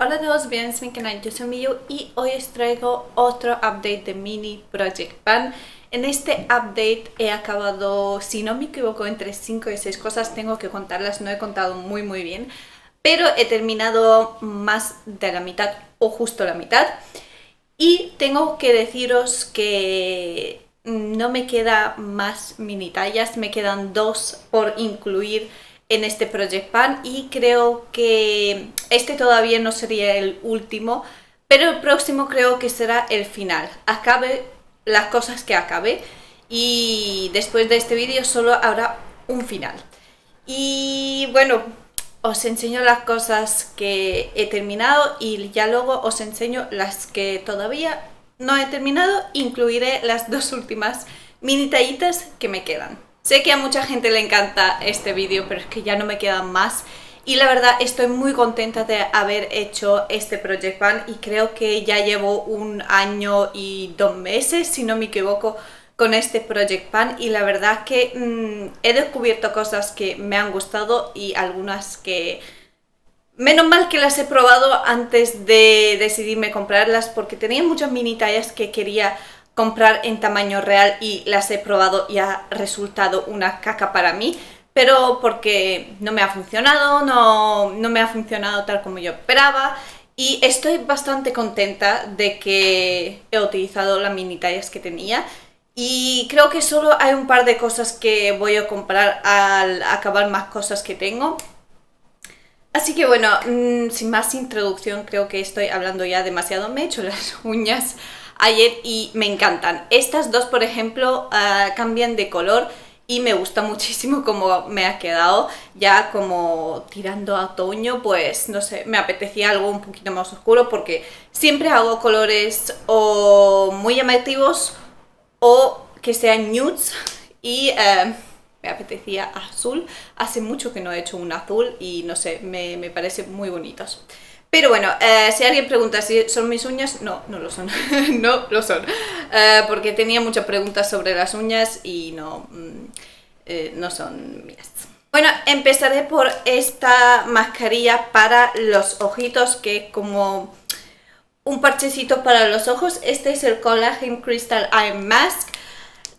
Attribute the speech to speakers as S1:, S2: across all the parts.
S1: Hola a todos, bienvenidos a mi canal, yo soy Miyu y hoy os traigo otro update de Mini Project Pan. En este update he acabado, si no me equivoco, entre 5 y 6 cosas, tengo que contarlas, no he contado muy muy bien, pero he terminado más de la mitad o justo la mitad. Y tengo que deciros que no me queda más mini tallas, me quedan dos por incluir en este Project Pan y creo que este todavía no sería el último, pero el próximo creo que será el final. Acabe las cosas que acabe y después de este vídeo solo habrá un final. Y bueno, os enseño las cosas que he terminado y ya luego os enseño las que todavía no he terminado. Incluiré las dos últimas mini tallitas que me quedan. Sé que a mucha gente le encanta este vídeo, pero es que ya no me quedan más. Y la verdad estoy muy contenta de haber hecho este Project Pan y creo que ya llevo un año y dos meses, si no me equivoco, con este Project Pan y la verdad que mm, he descubierto cosas que me han gustado y algunas que... Menos mal que las he probado antes de decidirme comprarlas porque tenía muchas mini tallas que quería comprar en tamaño real y las he probado y ha resultado una caca para mí, pero porque no me ha funcionado, no, no me ha funcionado tal como yo esperaba y estoy bastante contenta de que he utilizado las mini tallas que tenía y creo que solo hay un par de cosas que voy a comprar al acabar más cosas que tengo. Así que bueno, mm, sin más introducción, creo que estoy hablando ya demasiado. Me he hecho las uñas ayer y me encantan. Estas dos, por ejemplo, ah, cambian de color y me gusta muchísimo cómo me ha quedado. Ya como tirando a otoño, pues no sé, me apetecía algo un poquito más oscuro porque siempre hago colores o muy llamativos o que sean nudes y... Eh, me apetecía azul, hace mucho que no he hecho un azul y no sé, me, me parecen muy bonitos. Pero bueno, eh, si alguien pregunta si son mis uñas, no, no lo son, no lo son, eh, porque tenía muchas preguntas sobre las uñas y no, mm, eh, no son mías. Bueno, empezaré por esta mascarilla para los ojitos, que como un parchecito para los ojos. Este es el Collagen Crystal Eye Mask.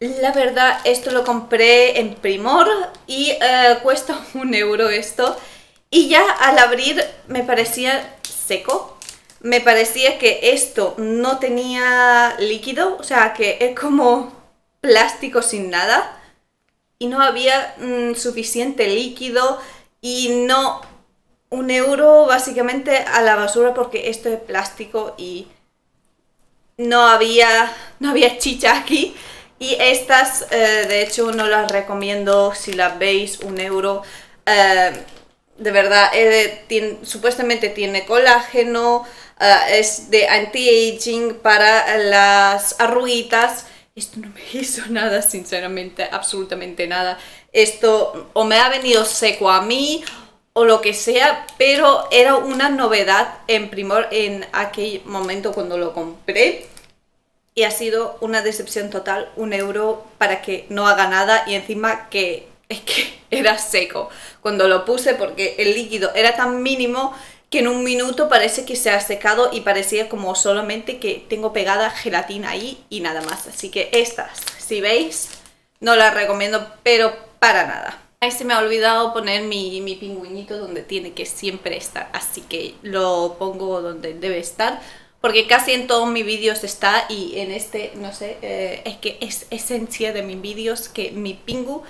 S1: La verdad, esto lo compré en Primor y cuesta un euro esto. Y ya al abrir me parecía seco. Me parecía que esto no tenía líquido, o sea que es como plástico sin nada. Y no había mm, suficiente líquido y no un euro básicamente a la basura porque esto es plástico y no había, no había chicha aquí. Y estas, eh, de hecho, no las recomiendo si las veis, un euro. Eh, de verdad, eh, supuestamente tiene colágeno, ah, es de anti-aging para las arruguitas. Esto no me hizo nada, sinceramente, absolutamente nada. Esto o me ha venido seco a mí o lo que sea, pero era una novedad en Primor en aquel momento cuando lo compré. Y ha sido una decepción total, un euro para que no haga nada y encima que es que era seco cuando lo puse porque el líquido era tan mínimo que en un minuto parece que se ha secado y parecía como solamente que tengo pegada gelatina ahí y nada más. Así que estas, si veis, no las recomiendo, pero para nada. Ahí se me ha olvidado poner mi, mi pingüinito donde tiene que siempre estar, así que lo pongo donde debe estar. Porque casi en todos mis vídeos está y en este, no sé, eh, es que es esencia de mis vídeos que mi pingu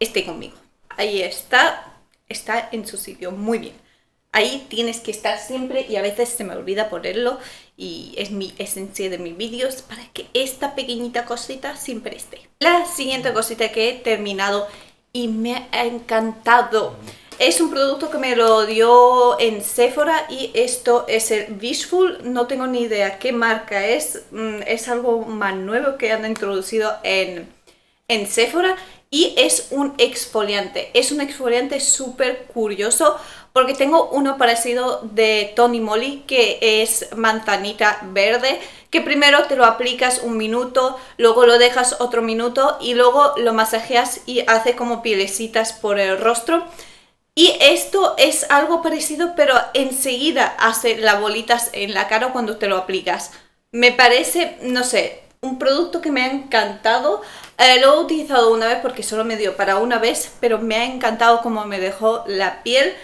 S1: esté conmigo. Ahí está, está en su sitio, muy bien. Ahí tienes que estar siempre y a veces se me olvida ponerlo y es mi esencia de mis vídeos para que esta pequeñita cosita siempre esté. La siguiente cosita que he terminado y me ha encantado. Es un producto que me lo dio en Sephora y esto es el Wishful, no tengo ni idea qué marca es, mm, es algo más nuevo que han introducido en, en Sephora y es un exfoliante. Es un exfoliante súper curioso porque tengo uno parecido de Tony Moly que es manzanita verde que primero te lo aplicas un minuto, luego lo dejas otro minuto y luego lo masajeas y hace como pielecitas por el rostro. Y esto es algo parecido, pero enseguida hace las bolitas en la cara cuando te lo aplicas. Me parece, no sé, un producto que me ha encantado. Eh, lo he utilizado una vez porque solo me dio para una vez, pero me ha encantado cómo me dejó la piel.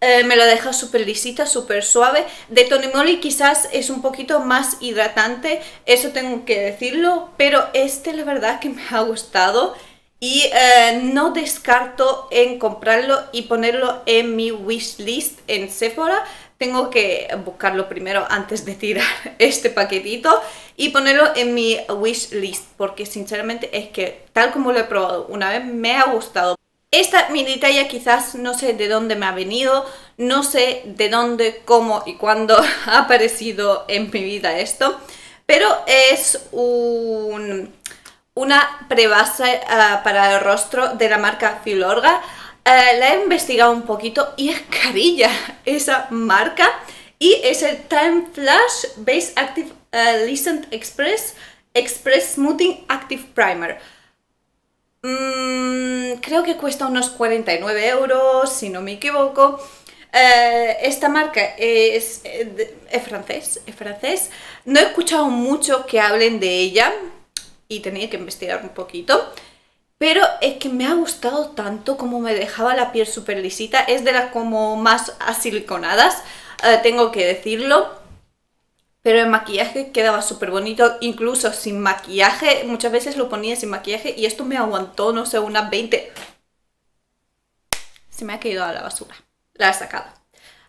S1: Eh, me lo deja súper lisita, súper suave. De Tony Moly quizás es un poquito más hidratante, eso tengo que decirlo, pero este la verdad que me ha gustado y eh, no descarto en comprarlo y ponerlo en mi wishlist en Sephora. Tengo que buscarlo primero antes de tirar este paquetito y ponerlo en mi wishlist porque sinceramente es que tal como lo he probado una vez me ha gustado. Esta mini talla quizás no sé de dónde me ha venido, no sé de dónde, cómo y cuándo ha aparecido en mi vida esto, pero es un una prebase uh, para el rostro de la marca Filorga. Uh, la he investigado un poquito y es carilla esa marca. Y es el Time Flash Base Active uh, Listen Express Express Smoothing Active Primer. Mm, creo que cuesta unos 49 euros, si no me equivoco. Uh, esta marca es, es, francés, es francés. No he escuchado mucho que hablen de ella, y tenía que investigar un poquito. Pero es que me ha gustado tanto como me dejaba la piel súper lisita. Es de las como más asiliconadas, eh, tengo que decirlo. Pero el maquillaje quedaba súper bonito, incluso sin maquillaje. Muchas veces lo ponía sin maquillaje y esto me aguantó, no sé, unas 20... Se me ha caído a la basura. La he sacado.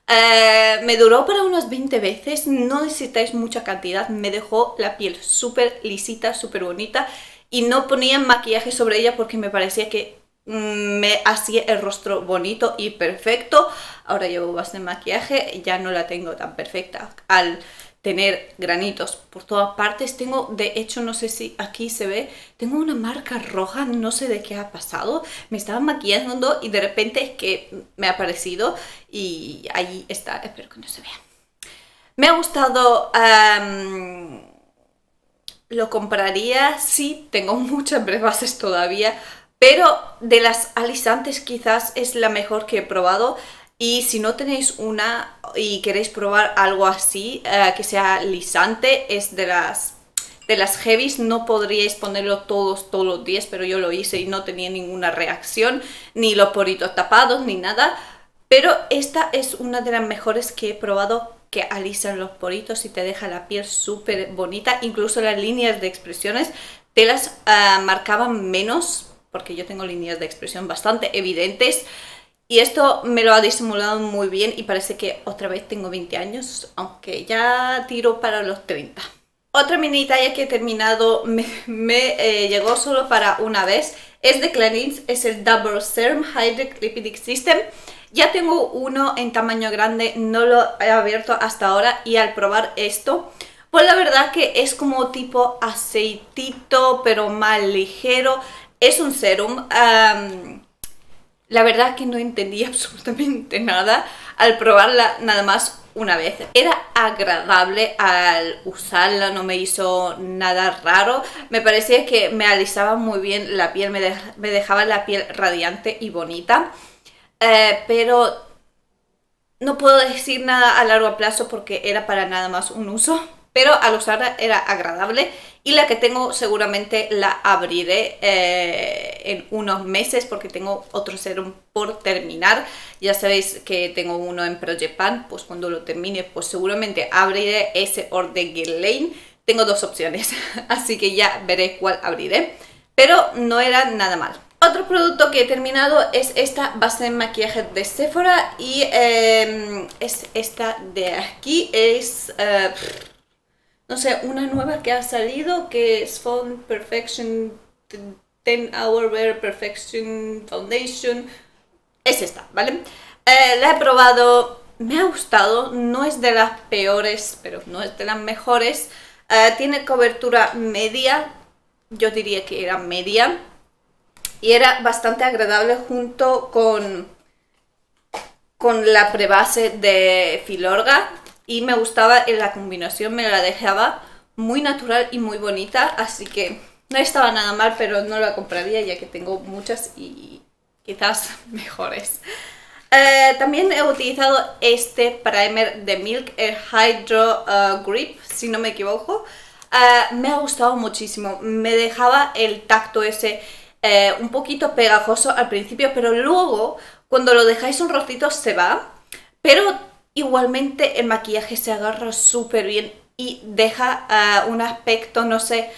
S1: Eh, me duró para unas 20 veces, no necesitáis mucha cantidad, me dejó la piel súper lisita, súper bonita y no ponía maquillaje sobre ella porque me parecía que mm, me hacía el rostro bonito y perfecto. Ahora llevo bastante maquillaje, ya no la tengo tan perfecta. Al tener granitos por todas partes. Tengo, de hecho, no sé si aquí se ve, tengo una marca roja, no sé de qué ha pasado. Me estaba maquillando y de repente es que me ha aparecido y ahí está, espero que no se vea. Me ha gustado... lo compraría, sí, tengo muchas bases todavía, pero de las alisantes quizás es la mejor que he probado. Y si no tenéis una y queréis probar algo así, eh, que sea lisante, es de las de las heavies no podríais ponerlo todos todos los días, pero yo lo hice y no tenía ninguna reacción, ni los poritos tapados, ni nada. Pero esta es una de las mejores que he probado que alisan los poritos y te deja la piel súper bonita. Incluso las líneas de expresiones te las uh, marcaban menos, porque yo tengo líneas de expresión bastante evidentes. Y esto me lo ha disimulado muy bien y parece que otra vez tengo 20 años, aunque ya tiro para los 30. Otra mini talla que he terminado me, eh, llegó solo para una vez. Es de Clarins, es el Double Serum Hydric Lipidic System. Ya tengo uno en tamaño grande, no lo he abierto hasta ahora y al probar esto, pues la verdad que es como tipo aceitito pero más ligero. Es un serum... La verdad que no entendí absolutamente nada al probarla nada más una vez. Era agradable al usarla, no me hizo nada raro. Me parecía que me alisaba muy bien la piel, me, dejaba la piel radiante y bonita. Eh, pero no puedo decir nada a largo plazo porque era para nada más un uso pero al usarla era agradable y la que tengo seguramente la abriré eh, en unos meses porque tengo otro serum por terminar. Ya sabéis que tengo uno en Project Pan, pues cuando lo termine pues seguramente abriré ese Orde Lane. Tengo dos opciones, así que ya veré cuál abriré, pero no era nada mal. Otro producto que he terminado es esta base de maquillaje de Sephora y em, es esta de aquí, es... Eh, no sé, una nueva que ha salido que es Phone Perfection 10 Hour Wear Perfection Foundation. Es esta, ¿vale? Eh, la he probado, me ha gustado, no es de las peores, pero no es de las mejores. Eh, tiene cobertura media, yo diría que era media. Y era bastante agradable junto con, con la prebase de Filorga, y me gustaba en la combinación, me la dejaba muy natural y muy bonita, así que no estaba nada mal, pero no la compraría ya que tengo muchas y quizás mejores. Eh, también he utilizado este primer de Milk, el Hydro eh, Grip, si no me equivoco. Eh, me ha gustado muchísimo, me dejaba el tacto ese un poquito pegajoso al principio, pero luego cuando lo dejáis un ratito se va, pero igualmente el maquillaje se agarra súper bien y deja un aspecto, no sé,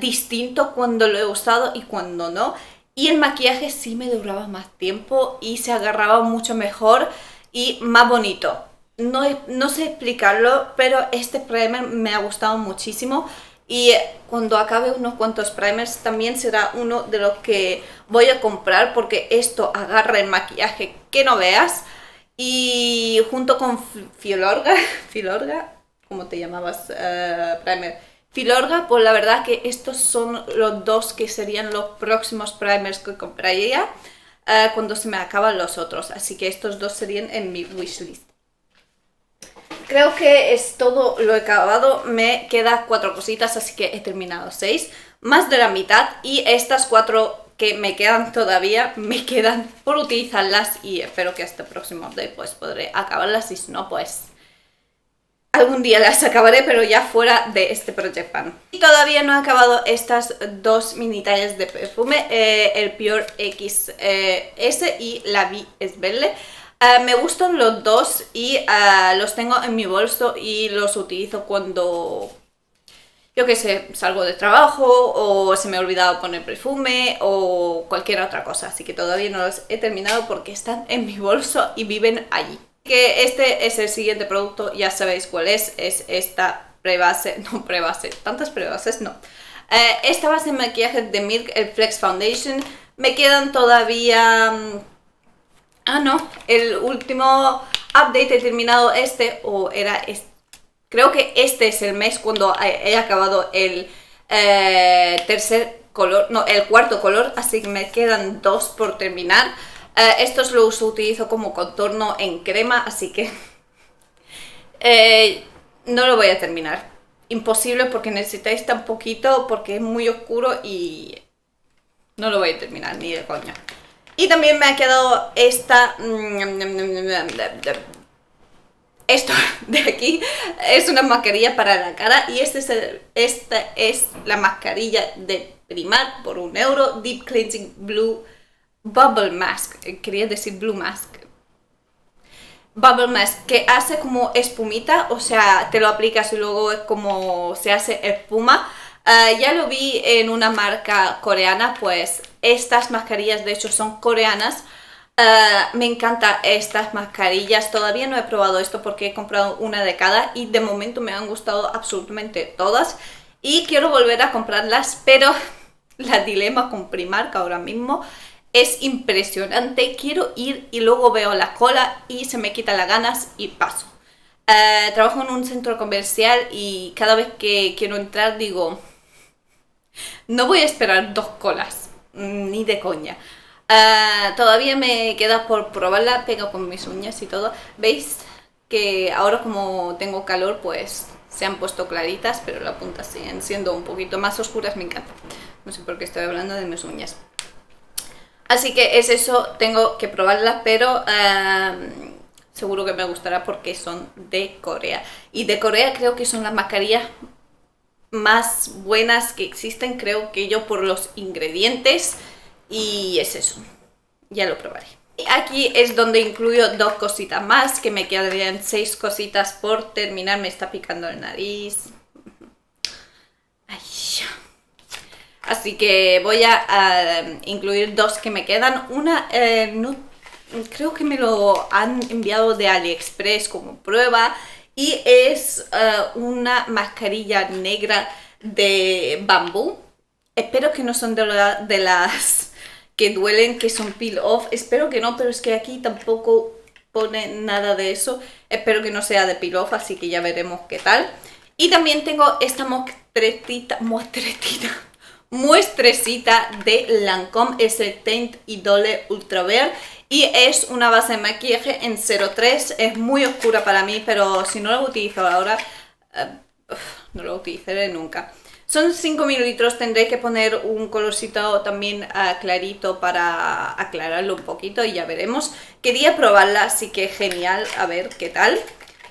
S1: distinto cuando lo he usado y cuando no. Y el maquillaje sí me duraba más tiempo y se agarraba mucho mejor y más bonito. No, no sé explicarlo, pero este primer me ha gustado muchísimo y cuando acabe unos cuantos primers también será uno de los que voy a comprar porque esto agarra el maquillaje que no veas y junto con Filorga, Filorga, ¿cómo te llamabas? Uh, primer Filorga, pues la verdad que estos son los dos que serían los próximos primers que compraría uh, cuando se me acaban los otros. Así que estos dos serían en mi wishlist. Creo que es todo lo he acabado. Me quedan cuatro cositas, así que he terminado seis. Más de la mitad. Y estas cuatro que me quedan todavía, me quedan por utilizarlas. Y espero que este próximo update pues podré acabarlas. Y si no, pues Algún día las acabaré, pero ya fuera de este Project Pan. Y todavía no he acabado estas dos mini tallas de perfume, eh, el Pure XS eh, y la V Esbelle. Uh, me gustan los dos y los tengo en mi bolso y los utilizo cuando, yo qué sé, salgo de trabajo o se me ha olvidado poner perfume o cualquier otra cosa. Así que todavía no los he terminado porque están en mi bolso y viven allí que este es el siguiente producto, ya sabéis cuál es, es esta prebase, no prebase, tantas prebases no. Eh, esta base de maquillaje de Milk, el Flex Foundation, me quedan todavía... Mm, ah, no, el último update he terminado este, o era este, creo que este es el mes cuando he acabado el eh, tercer color, no, el cuarto color, así que me quedan dos por terminar. Eh, estos los utilizo como contorno en crema, así que eh, no lo voy a terminar. Imposible porque necesitáis tan poquito, porque es muy oscuro y no lo voy a terminar, ni de coña. Y también me ha quedado esta... Esto de aquí es una mascarilla para la cara y este es esta es la mascarilla de Primark por un euro, Deep Cleansing Blue Bubble Mask, eh, quería decir Blue Mask. Bubble Mask, que hace como espumita, o sea, te lo aplicas y luego es como se hace espuma. Uh, ya lo vi en una marca coreana, pues estas mascarillas de hecho son coreanas. Uh, me encantan estas mascarillas, todavía no he probado esto porque he comprado una de cada y de momento me han gustado absolutamente todas. Y quiero volver a comprarlas, pero la dilema con Primark ahora mismo es impresionante. Quiero ir y luego veo la cola y se me quita las ganas y paso. Eh, trabajo en un centro comercial y cada vez que quiero entrar digo, no voy a esperar dos colas, ni de coña. Eh, todavía me queda por probarla, pego con mis uñas y todo. ¿Veis? Que ahora como tengo calor, pues se han puesto claritas, pero las puntas siguen siendo un poquito más oscuras, me encanta. No sé por qué estoy hablando de mis uñas. Así que es eso, tengo que probarla, pero em, seguro que me gustará porque son de Corea. Y de Corea creo que son las mascarillas más buenas que existen, creo que yo por los ingredientes. Y es eso, ya lo probaré. Aquí es donde incluyo dos cositas más, que me quedarían seis cositas por terminar. Me está picando el nariz. Ay, Así que voy a, incluir dos que me quedan. Una, eh, no, creo que me lo han enviado de AliExpress como prueba. Y es eh, una mascarilla negra de bambú. Espero que no son de, de las que duelen, que son peel off. Espero que no, pero es que aquí tampoco pone nada de eso. Espero que no sea de peel off, así que ya veremos qué tal. Y también tengo esta mostretita, mostretita muestrecita de Lancome, es el Teint Idole Ultra Verde y es una base de maquillaje en 03, es muy oscura para mí, pero si no la utilizo ahora, uh, no la utilizaré nunca. Son 5 mililitros, tendré que poner un colorcito también ah, clarito para aclararlo un poquito y ya veremos. Quería probarla, así que genial, a ver qué tal.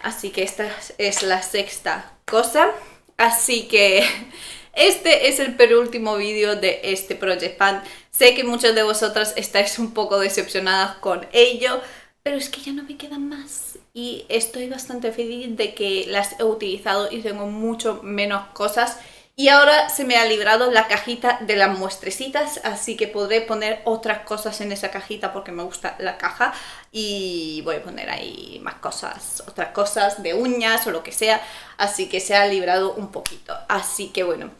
S1: Así que esta es la sexta cosa. Así que este es el penúltimo vídeo de este Project Pan. Sé que muchas de vosotras estáis un poco decepcionadas con ello, pero es que ya no me quedan más. Y estoy bastante feliz de que las he utilizado y tengo mucho menos cosas y ahora se me ha librado la cajita de las muestrecitas, así que podré poner otras cosas en esa cajita porque me gusta la caja. Y voy a poner ahí más cosas, otras cosas de uñas o lo que sea. Así que se ha librado un poquito. Así que bueno,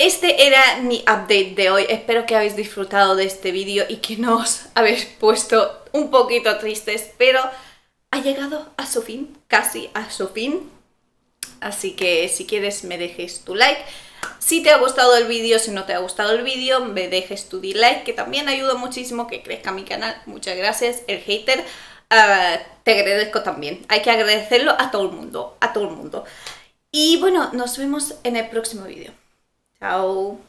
S1: este era mi update de hoy. Espero que habéis disfrutado de este vídeo y que no os habéis puesto un poquito tristes, pero ha llegado a su fin, casi a su fin. Así que si quieres me dejes tu like. Si te ha gustado el vídeo, si no te ha gustado el vídeo, me dejes tu dislike, que también ayuda muchísimo que crezca mi canal. Muchas gracias, el hater. Ah, te agradezco también. Hay que agradecerlo a todo el mundo, a todo el mundo. Y bueno, nos vemos en el próximo vídeo. Tchau!